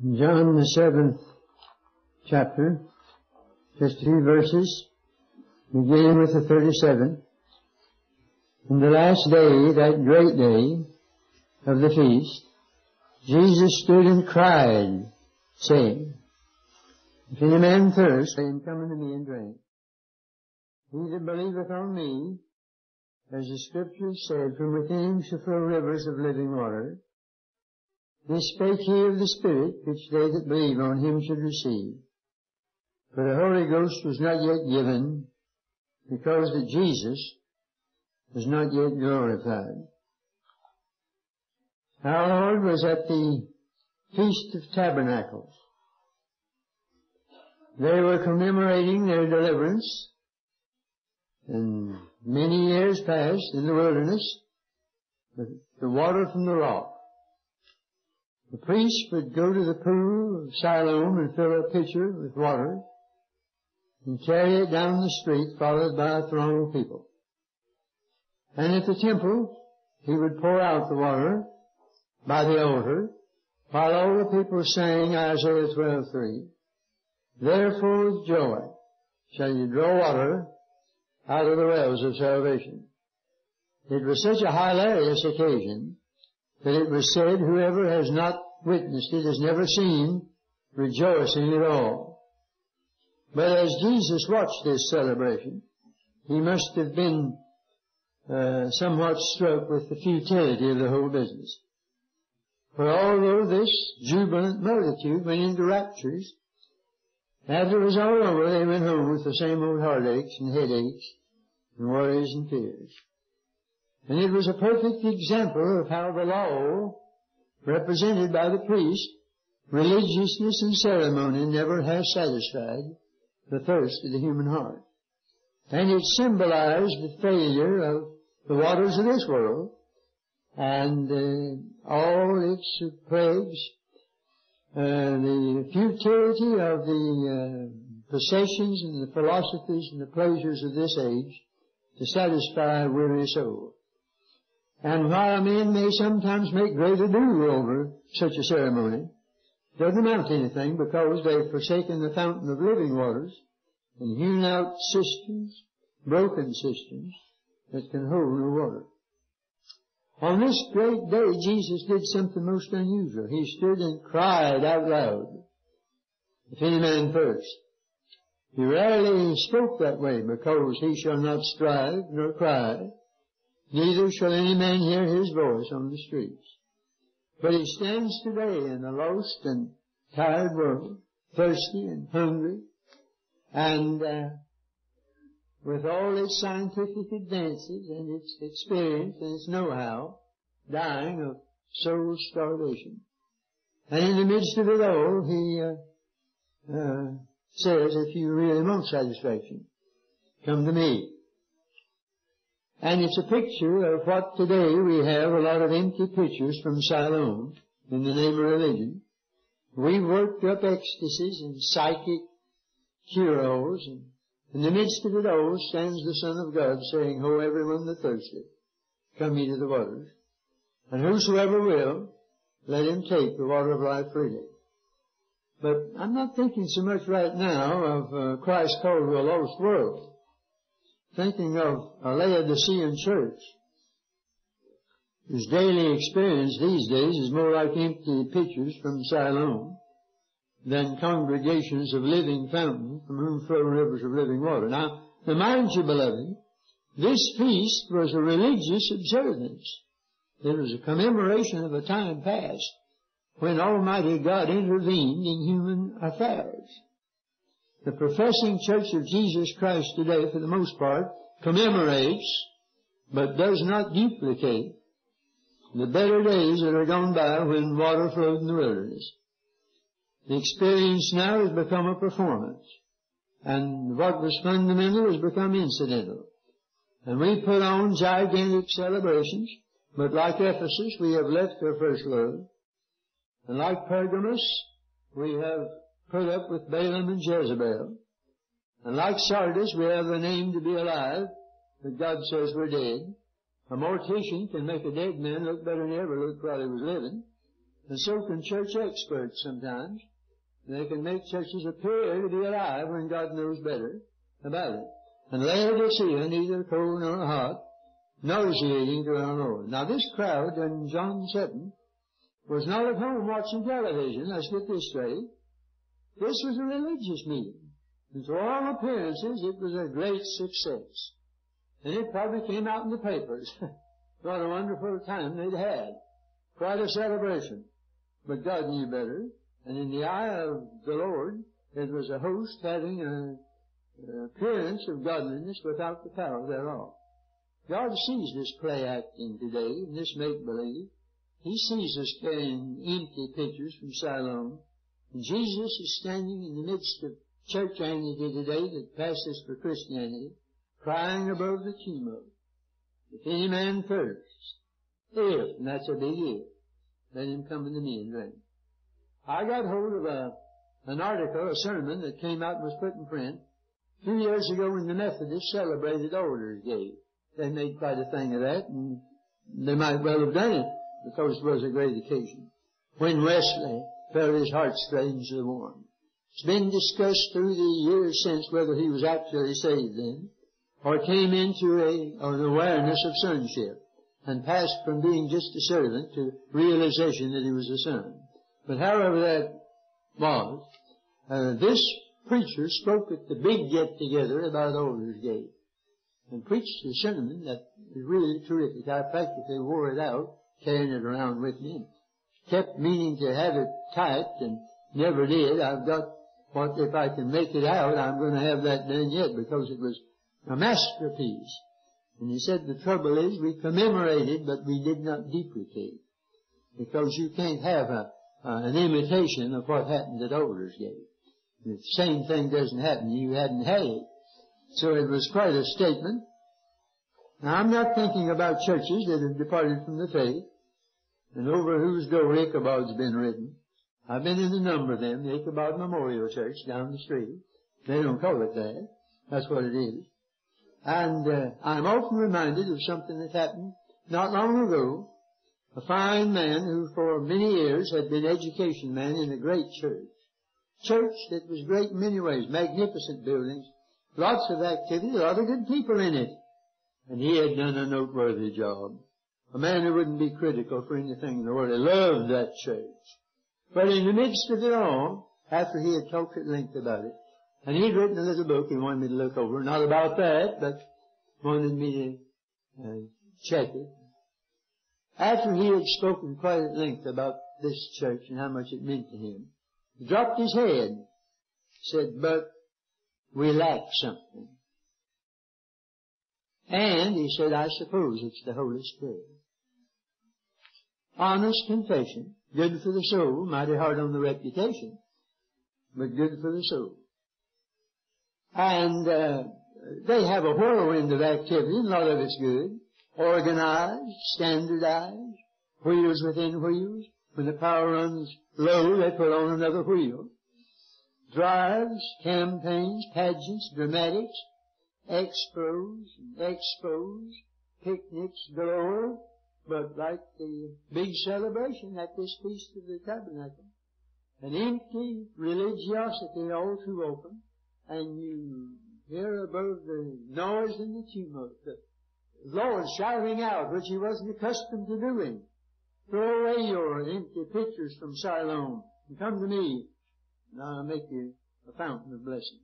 John the seventh chapter, just three verses, beginning with the 37th. In the last day, that great day of the feast, Jesus stood and cried, saying, If any man thirst, let him come unto me and drink. He that believeth on me, as the scriptures said, from within shall flow rivers of living water. This spake he of the Spirit, which they that believe on him should receive. For the Holy Ghost was not yet given, because that Jesus was not yet glorified. Our Lord was at the Feast of Tabernacles. They were commemorating their deliverance, and many years passed in the wilderness, with the water from the rock. The priest would go to the pool of Siloam and fill a pitcher with water and carry it down the street followed by a throng of people. And at the temple, he would pour out the water by the altar while all the people sang Isaiah 12:3. Therefore with joy shall you draw water out of the wells of salvation. It was such a hilarious occasion that it was said whoever has not witnessed it has never seen rejoicing at all. But as Jesus watched this celebration, he must have been uh, somewhat struck with the futility of the whole business. For although this jubilant multitude went into raptures, after it was all over, they went home with the same old heartaches and headaches and worries and fears. And it was a perfect example of how the law, represented by the priest, religiousness and ceremony never has satisfied the thirst of the human heart. And it symbolized the failure of the waters of this world and uh, all its plagues, uh, the futility of the uh, possessions and the philosophies and the pleasures of this age to satisfy a weary soul. And while men may sometimes make great ado over such a ceremony, it doesn't amount to anything because they've forsaken the fountain of living waters and hewn out cisterns, broken cisterns, that can hold no water. On this great day, Jesus did something most unusual. He stood and cried out loud, if any man thirst. He rarely spoke that way because he shall not strive nor cry, neither shall any man hear his voice on the streets. But he stands today in a lost and tired world, thirsty and hungry, and uh, with all its scientific advances and its experience and its know-how, dying of soul starvation. And in the midst of it all, he uh, uh, says, if you really want satisfaction, come to me. And it's a picture of what today we have a lot of empty pictures from Siloam in the name of religion. We worked up ecstasies and psychic cure-alls and in the midst of it all stands the Son of God saying, Ho, everyone that thirsteth, come ye to the waters. And whosoever will, let him take the water of life freely. But I'm not thinking so much right now of uh, Christ's call to a lost world thinking of a Laodicean church whose daily experience these days is more like empty pitchers from Siloam than congregations of living fountains from whom flow rivers of living water. Now, mind you, beloved, this feast was a religious observance. It was a commemoration of a time past when Almighty God intervened in human affairs. The professing Church of Jesus Christ today, for the most part, commemorates, but does not duplicate, the better days that are gone by when water flowed in the wilderness. The experience now has become a performance, and what was fundamental has become incidental. And we put on gigantic celebrations, but like Ephesus, we have left our first love. And like Pergamos, we have put up with Balaam and Jezebel. And like Sardis, we have a name to be alive, but God says we're dead. A mortician can make a dead man look better than he ever looked while he was living. And so can church experts sometimes. They can make churches appear to be alive when God knows better about it. And Laodicea, neither cold nor hot, nauseating to our Lord. Now this crowd in John 7 was not at home watching television. Let's get this straight. This was a religious meeting. And to all appearances, it was a great success. And it probably came out in the papers. what a wonderful time they'd had. Quite a celebration. But God knew better. And in the eye of the Lord, it was a host having an appearance of godliness without the power thereof. God sees this play acting today, and this make believe. He sees us carrying empty pictures from Siloam. Jesus is standing in the midst of churchianity today that passes for Christianity, crying above the tumult. If any man thirst, if, and that's a big if, let him come unto me and drink. I got hold of a, an article, a sermon that came out and was put in print a few years ago when the Methodists celebrated Orders Day. They made quite a thing of that, and they might well have done it because it was a great occasion. When Wesley felt his heart strangely warm. It's been discussed through the years since whether he was actually saved then, or came into a, an awareness of sonship, and passed from being just a servant to realization that he was a son. But however that was, uh, this preacher spoke at the big get together about Aldersgate and preached a sermon that was really terrific. I practically wore it out, carrying it around with me. Kept meaning to have it typed and never did. I've got what if I can make it out, I'm going to have that done yet because it was a masterpiece. And he said the trouble is we commemorated, but we did not deprecate. Because you can't have a, uh, an imitation of what happened at Aldersgate. The same thing doesn't happen, you hadn't had it. So it was quite a statement. Now I'm not thinking about churches that have departed from the faith and over whose door Ichabod's been written. I've been in a number of them, the Ichabod Memorial Church down the street. They don't call it that. That's what it is. And uh, I'm often reminded of something that happened not long ago. A fine man who for many years had been education man in a great church. Church that was great in many ways, magnificent buildings, lots of activity, a lot of good people in it. And he had done a noteworthy job. A man who wouldn't be critical for anything in the world. He loved that church. But in the midst of it all, after he had talked at length about it, and he'd written a little book he wanted me to look over, not about that, but wanted me to uh, check it. After he had spoken quite at length about this church and how much it meant to him, he dropped his head, said, but we lack something. And he said, I suppose it's the Holy Spirit. Honest confession, good for the soul, mighty hard on the reputation, but good for the soul. And uh, they have a whirlwind of activity, and a lot of it's good. Organized, standardized, wheels within wheels. When the power runs low, they put on another wheel. Drives, campaigns, pageants, dramatics, expos, expos, picnics galore, but like the big celebration at this Feast of the Tabernacle, an empty religiosity all too open, and you hear above the noise and the tumult the Lord shouting out, which he wasn't accustomed to doing. Throw away your empty pictures from Siloam and come to me, and I'll make you a fountain of blessing.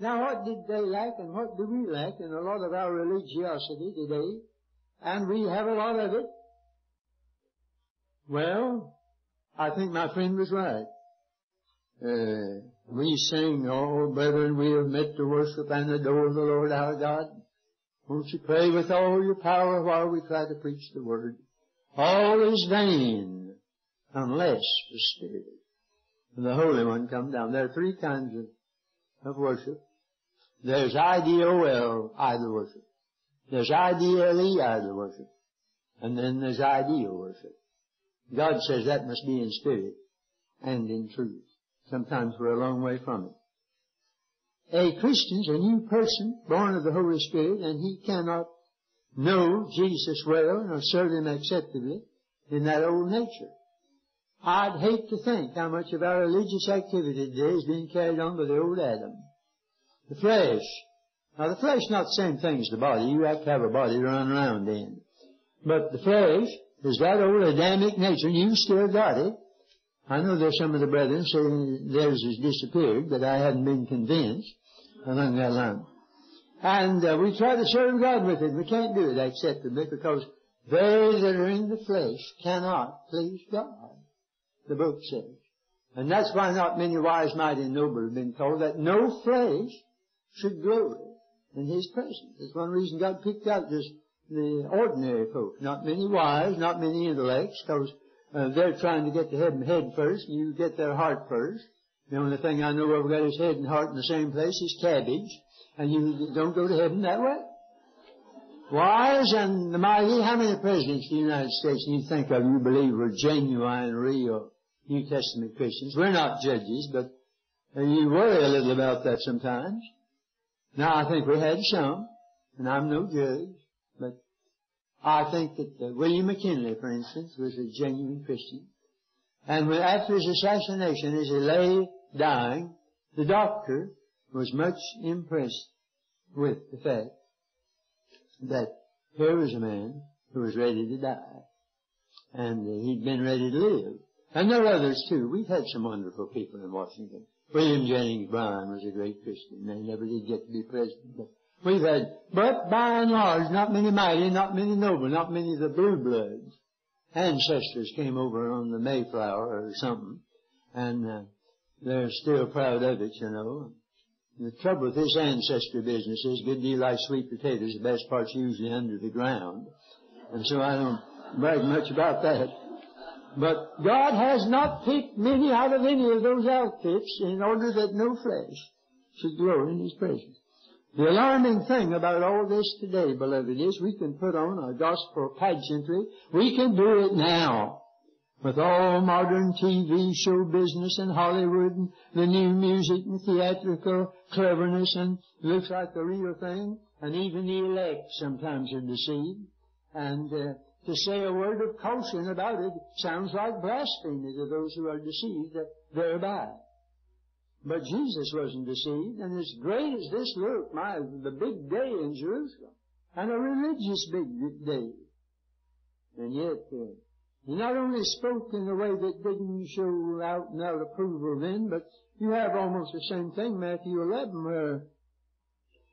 Now what did they lack and what do we lack in a lot of our religiosity today? And we have a lot of it. Well, I think my friend was right. Uh, we sing, Oh, brethren, we have met to worship and adore the Lord our God. Won't you pray with all your power while we try to preach the Word? All is vain unless the Spirit and the Holy One come down. There are three kinds of, of worship. There's IDOL, idol worship. There's IDLE, idol worship. And then there's ideal worship. God says that must be in spirit and in truth. Sometimes we're a long way from it. A Christian's a new person, born of the Holy Spirit, and he cannot know Jesus well or serve Him acceptably in that old nature. I'd hate to think how much of our religious activity today is being carried on by the old Adam. The flesh. Now the flesh is not the same thing as the body. You have to have a body to run around in. But the flesh is that old Adamic nature you still got it. I know there's some of the brethren saying theirs has disappeared, but I haven't been convinced along that line. And uh, we try to serve God with it. We can't do it acceptably because they that are in the flesh cannot please God, the book says. And that's why not many wise, mighty, and noble have been told that no flesh should glory in His presence. That's one reason God picked out just the ordinary folk. Not many wise, not many intellects, because uh, they're trying to get to heaven head first, and you get their heart first. The only thing I know of got his head and heart in the same place is cabbage, and you don't go to heaven that way. Wise and the mighty, how many presidents of the United States do you think of you believe were genuine, real New Testament Christians? We're not judges, but you worry a little about that sometimes. Now I think we had some, and I'm no judge, but I think that uh, William McKinley, for instance, was a genuine Christian. And when, after his assassination, as he lay dying, the doctor was much impressed with the fact that here was a man who was ready to die. And uh, he'd been ready to live. And there are others too. We've had some wonderful people in Washington. William Jennings Bryan was a great Christian. They never did get to be president. But we've had, but by and large, not many mighty, not many noble, not many of the blue bloods. Ancestors came over on the Mayflower or something. And uh, they're still proud of it, you know. The trouble with this ancestry business is good deal like sweet potatoes. The best part's usually under the ground. And so I don't brag much about that. But God has not picked many out of any of those outfits in order that no flesh should glory in His presence. The alarming thing about all this today, beloved, is we can put on a gospel pageantry. We can do it now with all modern TV show business and Hollywood and the new music and theatrical cleverness and looks like the real thing. And even the elect sometimes are deceived. And uh, to say a word of caution about it sounds like blasphemy to those who are deceived thereby. But Jesus wasn't deceived, and as great as this looked, my, the big day in Jerusalem, and a religious big day, and yet uh, he not only spoke in a way that didn't show out and out approval then, but you have almost the same thing, Matthew 11, where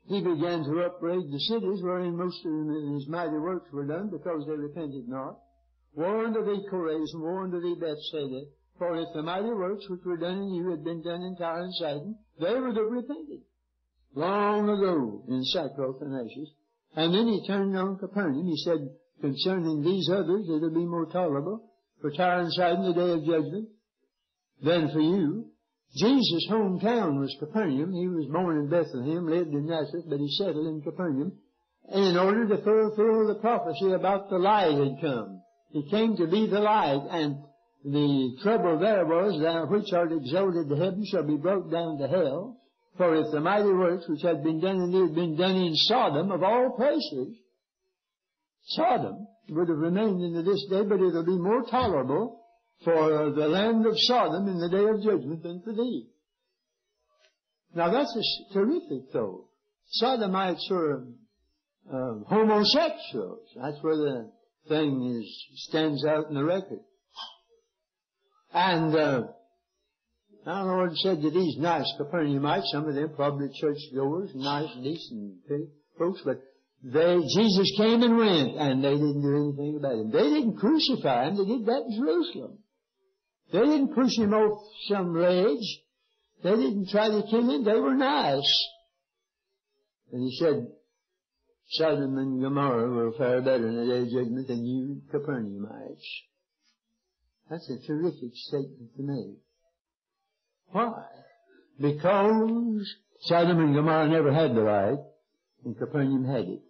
he began to upbraid the cities wherein most of his mighty works were done because they repented not. Woe unto thee, Chorazin, woe unto thee, Bethsaida, for if the mighty works which were done in you had been done in Tyre and Sidon, they would have repented long ago in sackcloth and ashes. And then he turned on Capernaum. He said, concerning these others, it'll be more tolerable for Tyre and Sidon the day of judgment than for you. Jesus' hometown was Capernaum. He was born in Bethlehem, lived in Nazareth, but he settled in Capernaum And in order to fulfill the prophecy about the light had come. He came to be the light, and the trouble there was that which are exalted to heaven shall be brought down to hell. For if the mighty works which had been done in thee had been done in Sodom of all places, Sodom would have remained into this day, but it'll be more tolerable for the land of Sodom in the day of judgment than for thee. Now that's a terrific thought. Sodomites were uh, homosexuals. That's where the thing is, stands out in the record. And uh, our Lord said to these nice Capernaumites, some of them probably churchgoers, nice, decent folks, but they, Jesus came and went, and they didn't do anything about him. They didn't crucify him, they did that in Jerusalem. They didn't push him off some ledge. They didn't try to kill him, they were nice. And he said, Sodom and Gomorrah will fare better in the day of judgment than you Capernaumites. That's a terrific statement to make. Why? Because Sodom and Gomorrah never had the light, and Capernaum had it.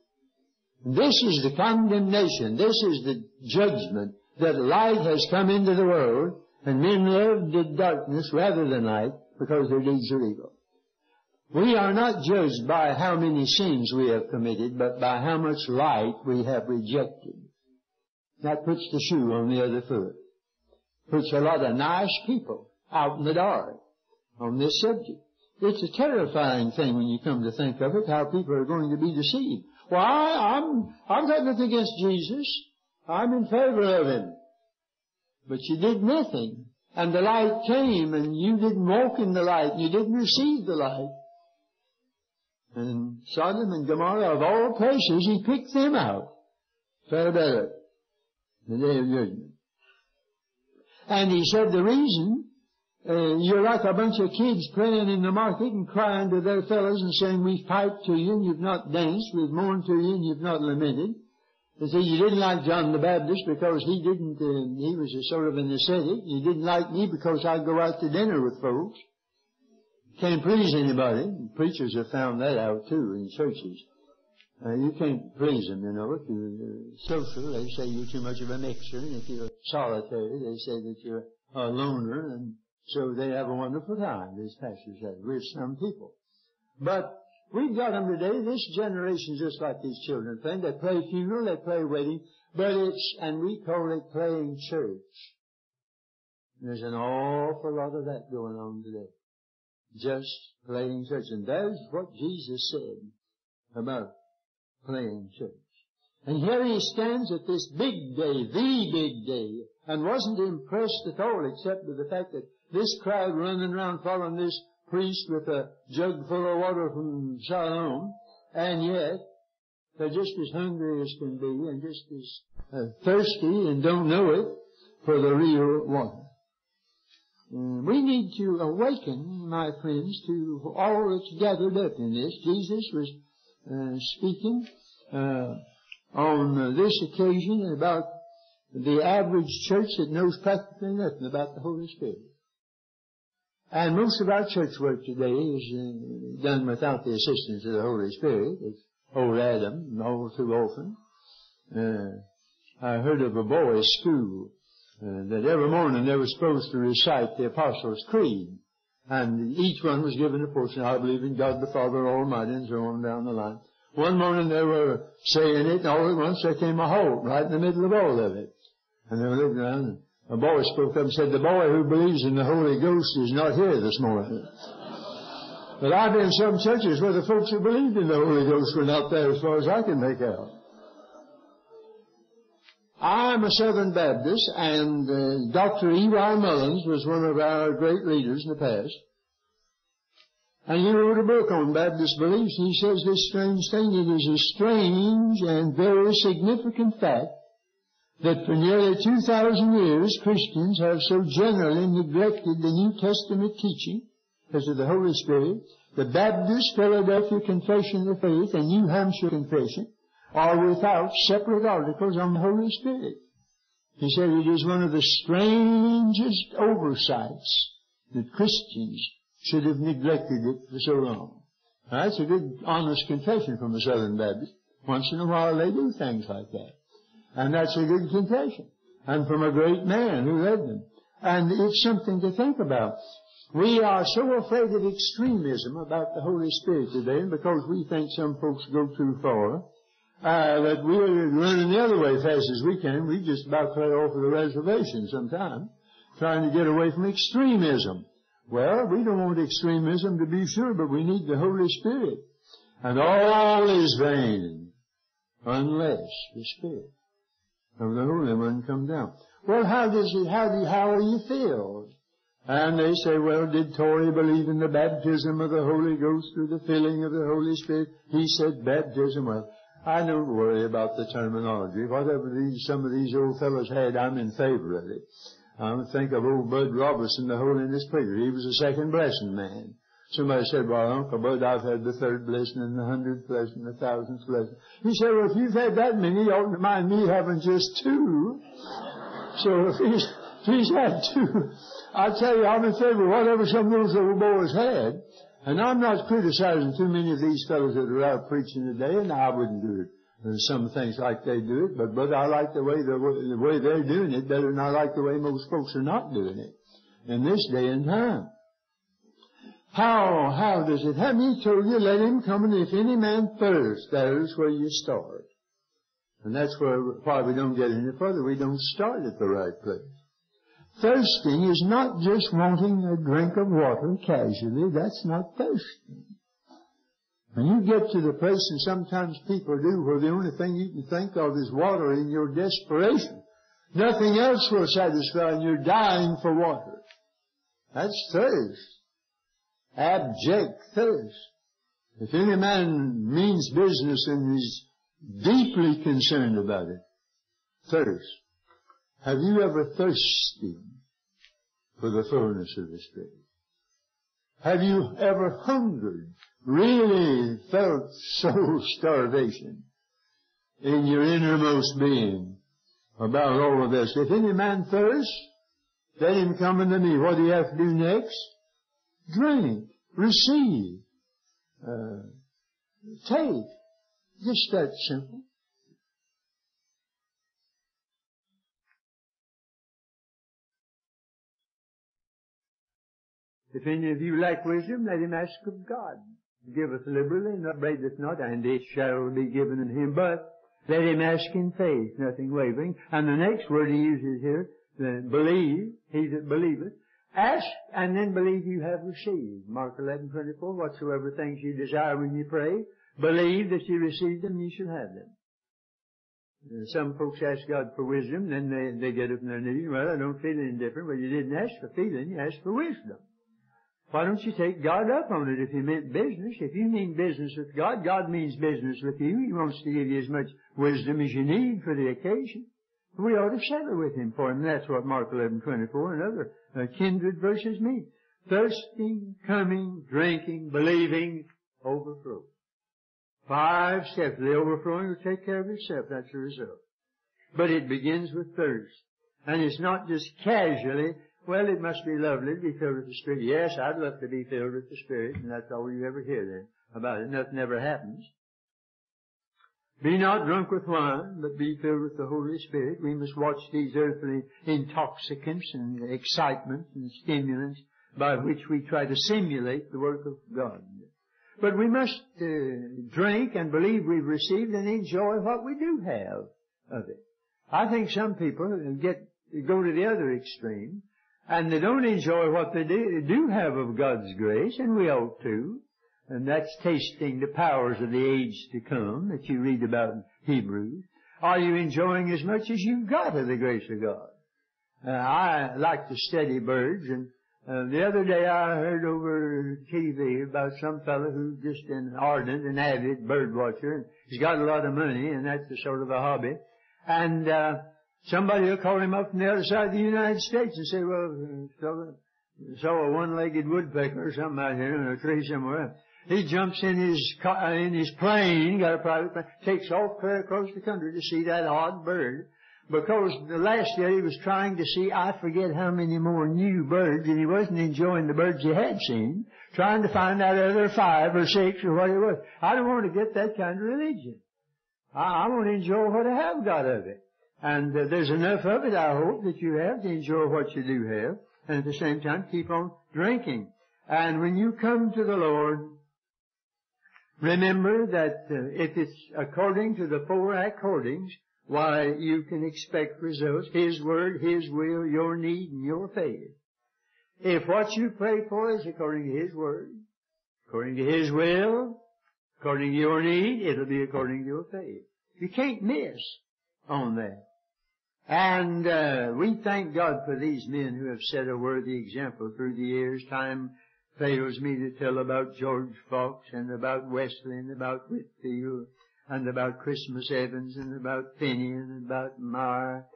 This is the condemnation. This is the judgment that light has come into the world and men lived in darkness rather than light because their deeds are evil. We are not judged by how many sins we have committed, but by how much light we have rejected. That puts the shoe on the other foot. puts a lot of nice people out in the dark on this subject. It's a terrifying thing when you come to think of it, how people are going to be deceived. Well, I, I'm, I've got nothing against Jesus. I'm in favor of Him. But you did nothing. And the light came and you didn't walk in the light. And you didn't receive the light. And Sodom and Gomorrah of all places, He picked them out. Far better. The day of judgment. And He said the reason uh, you're like a bunch of kids playing in the market and crying to their fellows and saying, we've piped to you and you've not danced, we've mourned to you and you've not lamented. You see, you didn't like John the Baptist because he didn't, uh, he was a sort of an ascetic. You didn't like me because I'd go out to dinner with folks. Can't please anybody. Preachers have found that out too in churches. Uh, you can't please them, you know. If you're social, they say you're too much of a mixer. And if you're solitary, they say that you're a loner. And so they have a wonderful time, these pastors have, with some people. But we've got them today, this generation just like these children playing. They play funeral, they play wedding, but it's, and we call it playing church. There's an awful lot of that going on today. Just playing church. And that's what Jesus said about playing church. And here he stands at this big day, the big day, and wasn't impressed at all except with the fact that this crowd running around following this priest with a jug full of water from Siloam, and yet they're just as hungry as can be and just as uh, thirsty and don't know it for the real water. Uh, we need to awaken, my friends, to all that's gathered up in this. Jesus was uh, speaking uh, on this occasion about the average church that knows practically nothing about the Holy Spirit. And most of our church work today is uh, done without the assistance of the Holy Spirit. It's old Adam all too often. Uh, I heard of a boys' school uh, that every morning they were supposed to recite the Apostles' Creed. And each one was given a portion. I believe in God the Father Almighty and so on down the line. One morning they were saying it and all at once there came a halt right in the middle of all of it. And they were looking around a boy spoke up and said, the boy who believes in the Holy Ghost is not here this morning. But I've been in some churches where the folks who believed in the Holy Ghost were not there as far as I can make out. I'm a Southern Baptist and uh, Dr. E.Y. Mullins was one of our great leaders in the past. And he wrote a book on Baptist beliefs he says this strange thing, it is a strange and very significant fact that for nearly 2,000 years Christians have so generally neglected the New Testament teaching because of the Holy Spirit. The Baptist Philadelphia Confession of Faith and New Hampshire Confession are without separate articles on the Holy Spirit. He said it is one of the strangest oversights that Christians should have neglected it for so long. Now, That's a good, honest confession from a Southern Baptist. Once in a while they do things like that. And that's a good confession. And from a great man who led them. And it's something to think about. We are so afraid of extremism about the Holy Spirit today, and because we think some folks go too far, uh, that we're running the other way as fast as we can. We just about clear off of the reservation sometime, trying to get away from extremism. Well, we don't want extremism to be sure, but we need the Holy Spirit. And all is vain unless the Spirit of the Holy One come down. Well, how does he, how do, how are you feel? And they say, well, did Torrey believe in the baptism of the Holy Ghost through the filling of the Holy Spirit? He said baptism. Well, I don't worry about the terminology. Whatever these, some of these old fellows had, I'm in favor of it. I think of old Bud Robinson, the holiness preacher. He was a second blessing man. Somebody said, well, Uncle Bud, I've had the third blessing and the hundredth blessing, and the thousandth blessing. He said, well, if you've had that many, you oughtn't to mind me having just two. So if he's, if he's had two, I tell you, I'm in favor of whatever some of those little boys had. And I'm not criticizing too many of these fellows that are out preaching today, and I wouldn't do it. There's some things like they do it, but, but I like the way, the, the way they're doing it better than I like the way most folks are not doing it in this day and time. How, how does it happen? He told you, let him come, and if any man thirst, that is where you start. And that's where, why we don't get any further. We don't start at the right place. thirsting is not just wanting a drink of water casually. That's not thirsting. When you get to the place, and sometimes people do, where the only thing you can think of is water in your desperation. Nothing else will satisfy and you're dying for water. That's thirst. Abject thirst. If any man means business and is deeply concerned about it, thirst. Have you ever thirsted for the fullness of the Spirit? Have you ever hungered, really felt soul starvation in your innermost being about all of this? If any man thirst, let him come unto me. What do you have to do next? Drink, receive, uh, take. Just that simple. If any of you lack wisdom, let him ask of God. Give us liberally and upbraid us not, and it shall be given unto him. But let him ask in faith, nothing wavering. And the next word he uses here, believe, he that believeth. Ask and then believe you have received. Mark 11, 24, whatsoever things you desire when you pray, believe that you receive them, you shall have them. Some folks ask God for wisdom, then they, they get up in their knees, well, I don't feel any different. Well, you didn't ask for feeling, you asked for wisdom. Why don't you take God up on it if you meant business? If you mean business with God, God means business with you. He wants to give you as much wisdom as you need for the occasion. We ought to settle with Him for Him. That's what Mark 11, 24 and other uh, kindred verses mean. Thirsting, coming, drinking, believing, overflow. Five steps. The overflowing will take care of itself. That's the result. But it begins with thirst. And it's not just casually well, it must be lovely to be filled with the Spirit. Yes, I'd love to be filled with the Spirit, and that's all you ever hear then about it. Nothing ever happens. Be not drunk with wine, but be filled with the Holy Spirit. We must watch these earthly intoxicants and excitements and stimulants by which we try to simulate the work of God. But we must uh, drink and believe we've received and enjoy what we do have of it. I think some people get go to the other extreme and they don't enjoy what they do, do have of God's grace, and we ought to. And that's tasting the powers of the age to come that you read about in Hebrews. Are you enjoying as much as you've got of the grace of God? Uh, I like to study birds, and uh, the other day I heard over TV about some fellow who's just an ardent and avid bird watcher, and he's got a lot of money, and that's a sort of a hobby. And uh, Somebody will call him up from the other side of the United States and say, well, saw, saw a one-legged woodpecker or something out here in a tree somewhere. He jumps in his car, in his plane, got a private plane, takes off clear across the country to see that odd bird. Because the last year he was trying to see, I forget how many more new birds, and he wasn't enjoying the birds he had seen, trying to find out other five or six or what it was. I don't want to get that kind of religion. I, I want to enjoy what I have got of it. And uh, there's enough of it, I hope, that you have to enjoy what you do have, and at the same time keep on drinking. And when you come to the Lord, remember that uh, if it's according to the four accordings, why you can expect results. His word, His will, your need, and your faith. If what you pray for is according to His word, according to His will, according to your need, it'll be according to your faith. You can't miss on that. And uh, we thank God for these men who have set a worthy example through the years. Time fails me to tell about George Fox and about Wesley and about Whitefield and about Christmas Evans and about Finney and about Meyer.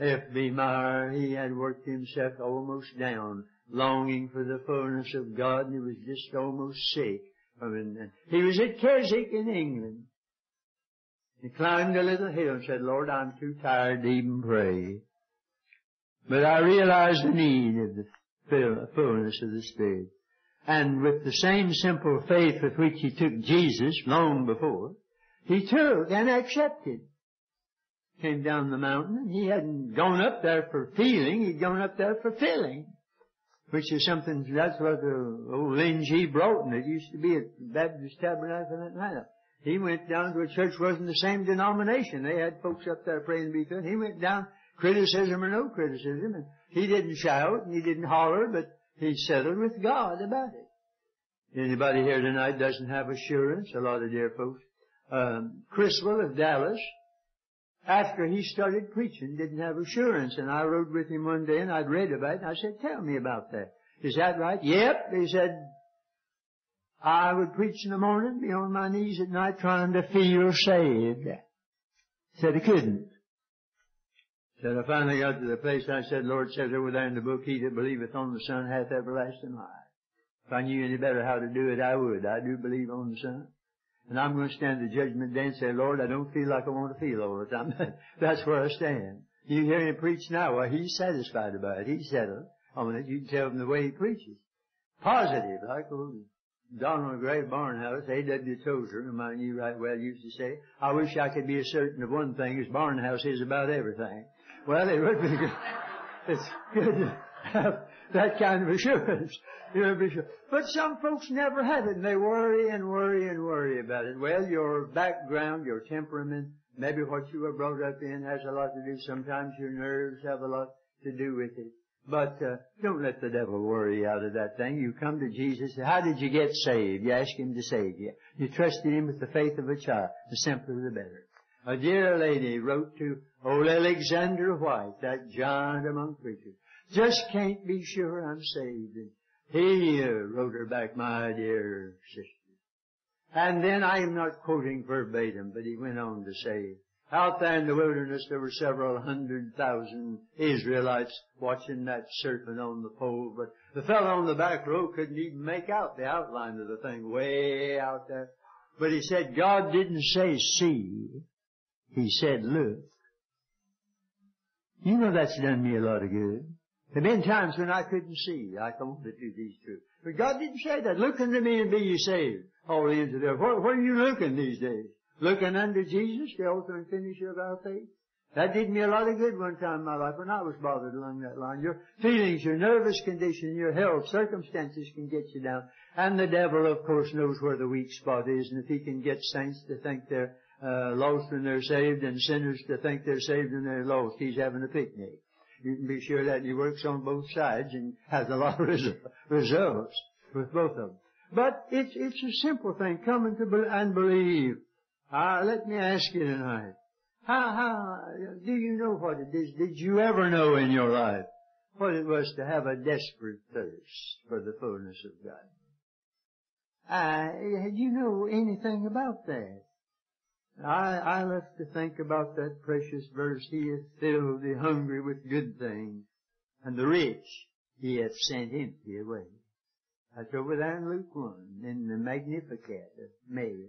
F.B. Meyer, he had worked himself almost down, longing for the fullness of God, and he was just almost sick. I mean, he was at Keswick in England. He climbed a little hill and said, Lord, I'm too tired to even pray. But I realized the need of the fullness of the Spirit. And with the same simple faith with which he took Jesus long before, he took and accepted. Came down the mountain. He hadn't gone up there for feeling, he'd gone up there for filling. Which is something, that's what the old Len G. Broughton, it used to be at Baptist Tabernacle in Atlanta. He went down to a church wasn't the same denomination. They had folks up there praying to be filled. He went down, criticism or no criticism, and He didn't shout and he didn't holler, but he settled with God about it. Anybody here tonight doesn't have assurance? A lot of dear folks. Um, Criswell of Dallas, after he started preaching, didn't have assurance. And I rode with him one day and I'd read about it and I said, tell me about that. Is that right? Yep. He said, I would preach in the morning, be on my knees at night trying to feel saved. Said he couldn't. Said I finally got to the place I said, Lord says over there in the book, he that believeth on the Son hath everlasting life. If I knew any better how to do it, I would. I do believe on the Son. And I'm going to stand the judgment day and say, Lord, I don't feel like I want to feel all the time. That's where I stand. You hear him preach now. Well, he's satisfied about it. He's settled on it. You can tell from the way he preaches. Positive, like Donald Grey Barnhouse, A.W. Tozer, whom I knew right well, used to say, I wish I could be as certain of one thing as Barnhouse is about everything. Well, it would be good. It's good to have that kind of assurance. You know, be sure. But some folks never have it, and they worry and worry and worry about it. Well, your background, your temperament, maybe what you were brought up in has a lot to do. Sometimes your nerves have a lot to do with it. But uh, don't let the devil worry you out of that thing. You come to Jesus. How did you get saved? You ask Him to save you. You trusted Him with the faith of a child. The simpler the better. A dear lady wrote to old Alexander Whyte, that giant among preachers. Just can't be sure I'm saved. And he uh, wrote her back, my dear sister. And then I am not quoting verbatim, but he went on to say, out there in the wilderness, there were several hundred thousand Israelites watching that serpent on the pole, but the fellow on the back row couldn't even make out the outline of the thing way out there. But he said, God didn't say see, He said look. You know that's done me a lot of good. There have been times when I couldn't see. I thought oh, to do these two. But God didn't say that. Look unto me and be ye saved. All the ends of there. Where, where are you looking these days? Looking unto Jesus, the author and finisher of our faith. That did me a lot of good one time in my life when I was bothered along that line. Your feelings, your nervous condition, your health, circumstances can get you down. And the devil, of course, knows where the weak spot is. And if he can get saints to think they're uh, lost when they're saved and sinners to think they're saved and they're loath. he's having a picnic. You can be sure that he works on both sides and has a lot of results with both of them. But it's, it's a simple thing, coming to be- and believe. Uh, let me ask you tonight. How, how, do you know what it is? Did you ever know in your life what it was to have a desperate thirst for the fullness of God? Uh, do you know anything about that? I, I love to think about that precious verse, He hath filled the hungry with good things, and the rich He hath sent empty away. That's over there in Luke 1, in the Magnificat of Mary.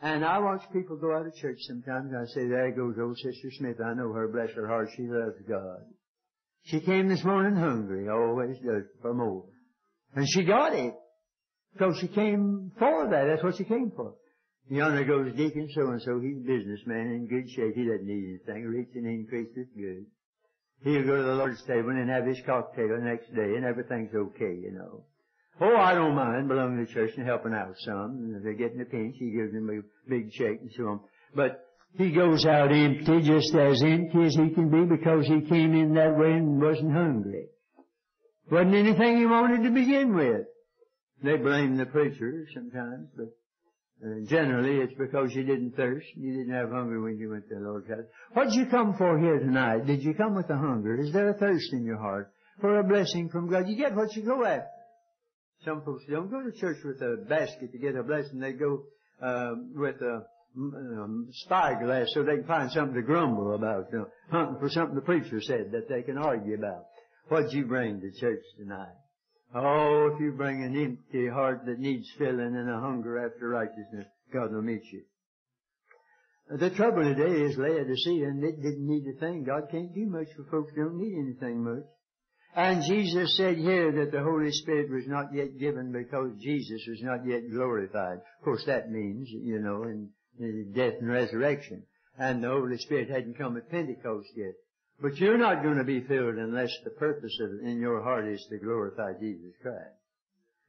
And I watch people go out of church sometimes I say, there goes old Sister Smith. I know her, bless her heart, she loves God. She came this morning hungry, always does, for more. And she got it. So she came for that. That's what she came for. Yonder goes Deacon so-and-so. He's a businessman in good shape. He doesn't need anything. Rich and increased is good. He'll go to the Lord's table and have his cocktail the next day and everything's okay, you know. Oh, I don't mind belonging to the church and helping out some. And if they're getting a pinch, he gives them a big check and so on. But he goes out empty, just as empty as he can be because he came in that way and wasn't hungry. Wasn't anything he wanted to begin with. They blame the preacher sometimes, but uh, generally it's because you didn't thirst, you didn't have hunger when you went to the Lord's house. What did you come for here tonight? Did you come with a hunger? Is there a thirst in your heart for a blessing from God? You get what you go after. Some folks don't go to church with a basket to get a blessing. They go uh, with a um, spyglass so they can find something to grumble about, you know, hunting for something the preacher said that they can argue about. What'd you bring to church tonight? Oh, if you bring an empty heart that needs filling and a hunger after righteousness, God will meet you. The trouble today is Laodicea, and it didn't need a thing. God can't do much for folks who don't need anything much. And Jesus said here that the Holy Spirit was not yet given because Jesus was not yet glorified. Of course that means, you know, in, in death and resurrection. And the Holy Spirit hadn't come at Pentecost yet. But you're not going to be filled unless the purpose of in your heart is to glorify Jesus Christ.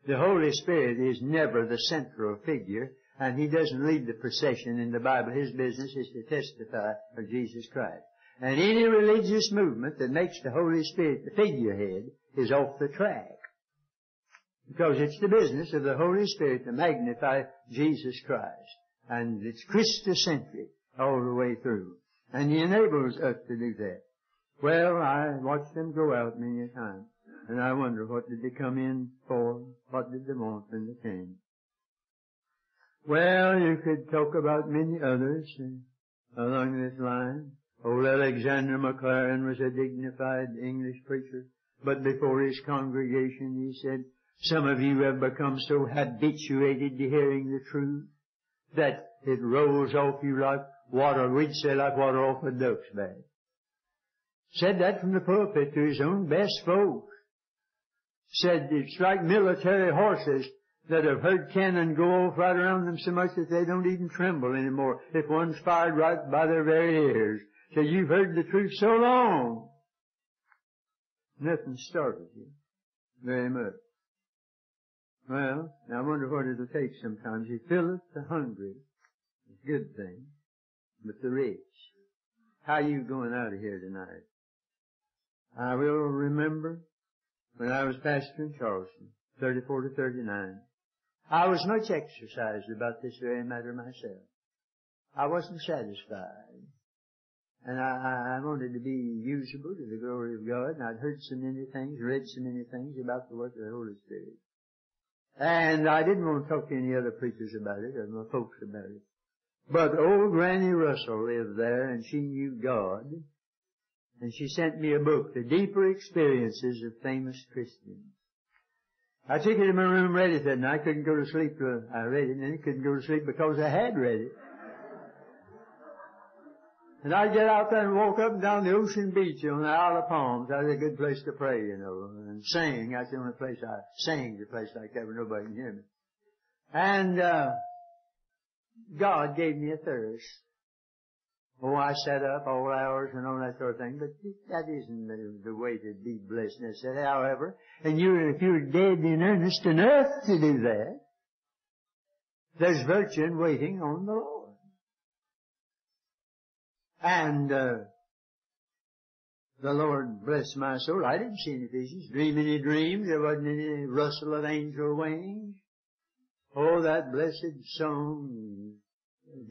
The Holy Spirit is never the central figure, and He doesn't lead the procession in the Bible. His business is to testify of Jesus Christ. And any religious movement that makes the Holy Spirit the figurehead is off the track. Because it's the business of the Holy Spirit to magnify Jesus Christ. And it's Christocentric all the way through. And He enables us to do that. Well, I watched them go out many a time. And I wonder what did they come in for? What did they want when they came? Well, you could talk about many others uh, along this line. Old Alexander Maclaren was a dignified English preacher, but before his congregation he said, some of you have become so habituated to hearing the truth that it rolls off you like water, we'd say like water off a duck's back. Said that from the pulpit to his own best folks. Said it's like military horses that have heard cannon go off right around them so much that they don't even tremble anymore if one's fired right by their very ears. So you've heard the truth so long. Nothing startled you very much. Well, I wonder what it'll take sometimes. He filleth the hungry. It's a good thing. But the rich. How you going out of here tonight? I will remember when I was pastor in Charleston, 34 to 39. I was much exercised about this very matter myself. I wasn't satisfied. And I, I wanted to be usable to the glory of God, and I'd heard so many things, read so many things about the work of the Holy Spirit. And I didn't want to talk to any other preachers about it, or my folks about it. But old Granny Russell lived there, and she knew God. And she sent me a book, The Deeper Experiences of Famous Christians. I took it in my room, and read it that night. I couldn't go to sleep till I read it, and then couldn't go to sleep because I had read it. And I'd get out there and walk up and down the ocean beach on the Isle of Palms. That was a good place to pray, you know, and sing. That's the only place I sing, the place like that where nobody can hear me. And, uh, God gave me a thirst. Oh, I sat up all hours and all that sort of thing, but that isn't the, the way to be blessed necessarily. However, and you, if you're dead in earnest enough to do that, there's virtue in waiting on the Lord. And uh, the Lord bless my soul. I didn't see any visions, dream any dreams. There wasn't any rustle of angel wings. Oh, that blessed song,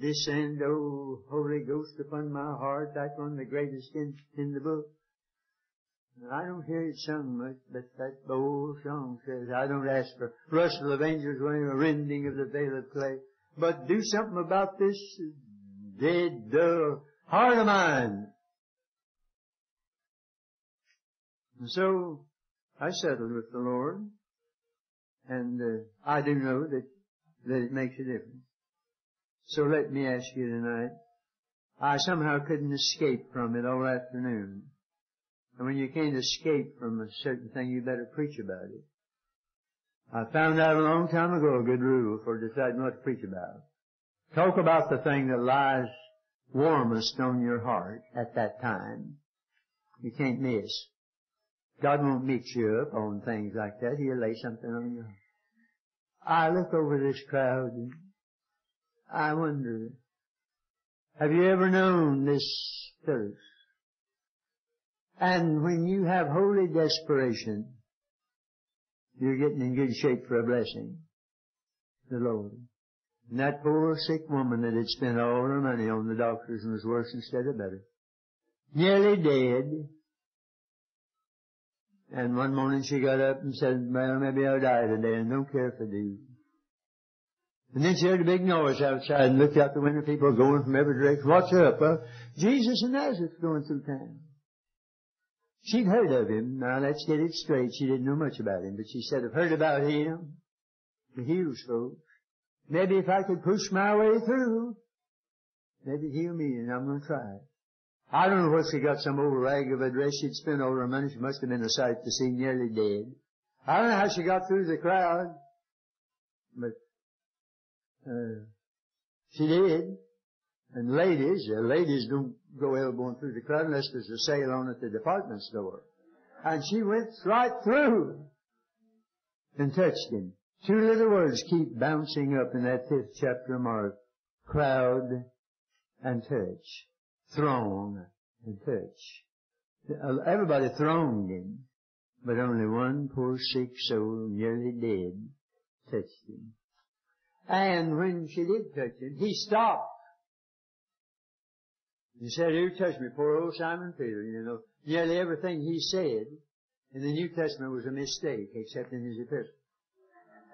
descend, O Holy Ghost, upon my heart. That's one of the greatest in, in the book. I don't hear it sung much, but that old song says, I don't ask for rustle of angels or rending of the veil of clay, but do something about this dead, dull heart of mine. And so I settled with the Lord, and uh, I do know that that it makes a difference. So let me ask you tonight. I somehow couldn't escape from it all afternoon. And when you can't escape from a certain thing, you better preach about it. I found out a long time ago a good rule for deciding what to preach about. Talk about the thing that lies warmest on your heart at that time. You can't miss. God won't mix you up on things like that. He'll lay something on you. I look over this crowd and I wonder, have you ever known this thirst? And when you have holy desperation, you're getting in good shape for a blessing. The Lord. And that poor sick woman that had spent all her money on the doctors and was worse instead of better. Nearly dead. And one morning she got up and said, well, maybe I'll die today and don't care if I do. And then she heard a big noise outside and looked out the window, people going from every direction. What's up? Well, Jesus of Nazareth going through town. She'd heard of him. Now let's get it straight. She didn't know much about him, but she said, I've heard about him. He heals folks. Maybe if I could push my way through, maybe heal me, and I'm going to try. I don't know what she got some old rag of a dress she'd spent all her money. She must have been a sight to see, nearly dead. I don't know how she got through the crowd, but uh, she did. And ladies, ladies don't go elbowing through the crowd unless there's a sale on at the department store. And she went right through and touched him. Two little words keep bouncing up in that fifth chapter of Mark. Crowd and touch. Throng and touch. Everybody thronged him, but only one poor sick soul, nearly dead, touched him. And when she did touch him, he stopped. He said, who touched me? Poor old Simon Peter, you know. Nearly everything he said in the New Testament was a mistake, except in his epistle.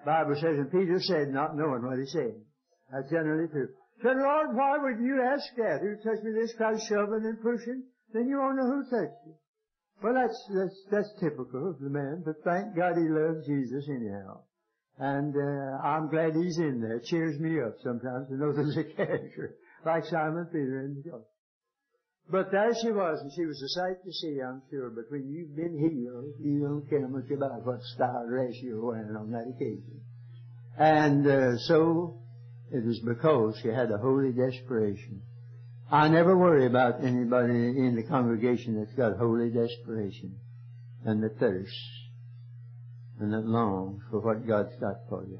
Bible says, and Peter said, not knowing what he said. That's generally true. Said, Lord, why would you ask that? Who touched me? This crowd shoving and pushing. Then you won't know who touched you. Well, that's, that's, that's typical of the man, but thank God he loves Jesus anyhow. And, uh, I'm glad he's in there. It cheers me up sometimes to know there's a character like Simon Peter in the But there she was, and she was a sight to see, I'm sure. But when you've been healed, you don't care much about what style dress you're wearing on that occasion. And uh, so it was because she had a holy desperation. I never worry about anybody in the congregation that's got holy desperation and the thirst and that longs for what God's got for you.